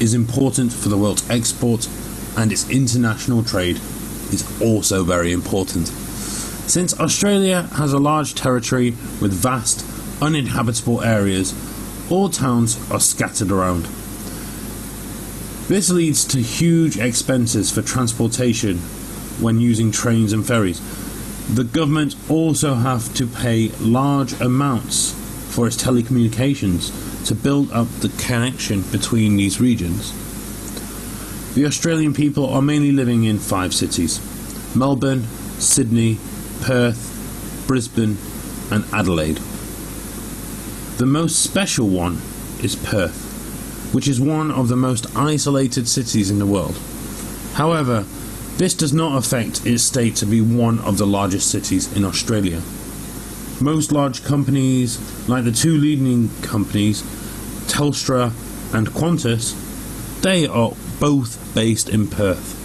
is important for the world's export and its international trade is also very important. Since Australia has a large territory with vast uninhabitable areas, all towns are scattered around. This leads to huge expenses for transportation when using trains and ferries. The government also have to pay large amounts for its telecommunications to build up the connection between these regions. The Australian people are mainly living in five cities Melbourne, Sydney, Perth, Brisbane, and Adelaide. The most special one is Perth, which is one of the most isolated cities in the world. However, this does not affect its state to be one of the largest cities in Australia. Most large companies, like the two leading companies, Telstra and Qantas, they are both based in Perth.